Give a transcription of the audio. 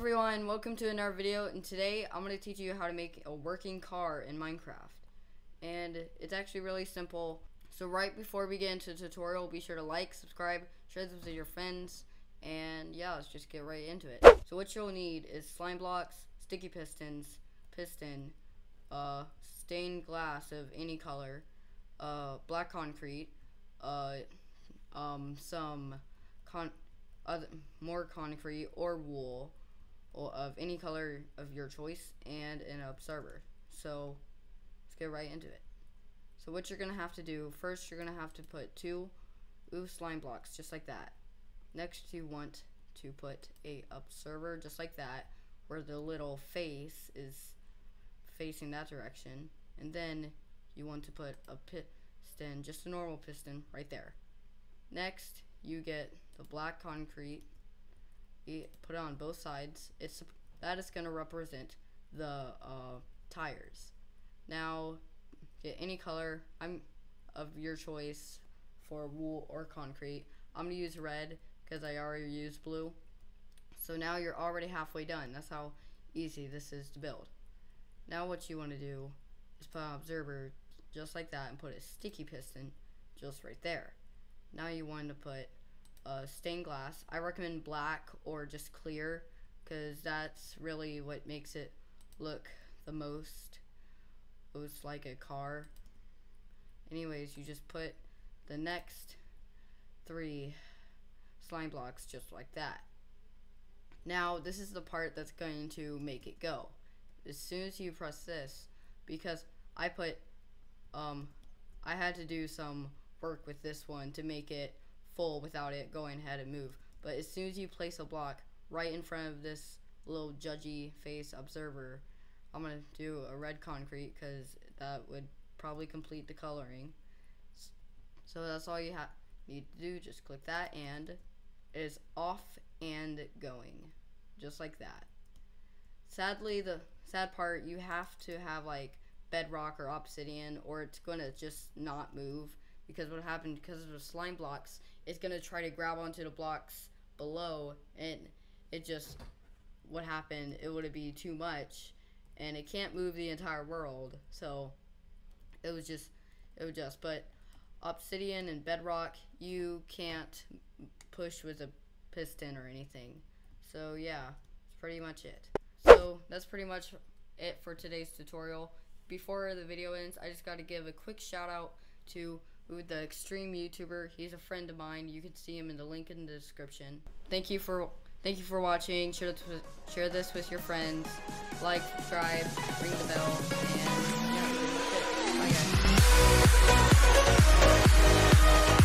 everyone, welcome to another video and today I'm going to teach you how to make a working car in Minecraft. And it's actually really simple. So right before we get into the tutorial be sure to like, subscribe, share this with your friends and yeah let's just get right into it. So what you'll need is slime blocks, sticky pistons, piston, uh, stained glass of any color, uh, black concrete, uh, um, some con other, more concrete or wool of any color of your choice and an observer. So let's get right into it. So what you're going to have to do, first you're going to have to put two ooh slime blocks just like that. Next you want to put a observer just like that where the little face is facing that direction. And then you want to put a piston, just a normal piston right there. Next you get the black concrete put it on both sides. It's that is going to represent the uh, tires. Now, get any color I'm of your choice for wool or concrete. I'm gonna use red because I already used blue. So now you're already halfway done. That's how easy this is to build. Now what you want to do is put an observer just like that and put a sticky piston just right there. Now you want to put uh, stained glass. I recommend black or just clear because that's really what makes it look the most looks like a car. Anyways, you just put the next three slime blocks just like that. Now, this is the part that's going to make it go. As soon as you press this, because I put, um, I had to do some work with this one to make it full without it going ahead and move. But as soon as you place a block right in front of this little judgy face observer, I'm going to do a red concrete because that would probably complete the coloring. So that's all you have need to do. Just click that and it is off and going. Just like that. Sadly, the sad part, you have to have like bedrock or obsidian or it's going to just not move because what happened because of the slime blocks it's going to try to grab onto the blocks below and it just what happened it would be too much and it can't move the entire world so it was just it was just but obsidian and bedrock you can't push with a piston or anything so yeah pretty much it. So that's pretty much it for today's tutorial. Before the video ends i just got to give a quick shout out to the extreme YouTuber. He's a friend of mine. You can see him in the link in the description. Thank you for thank you for watching. Share this with, share this with your friends. Like, subscribe, ring the bell, and yeah, bye guys.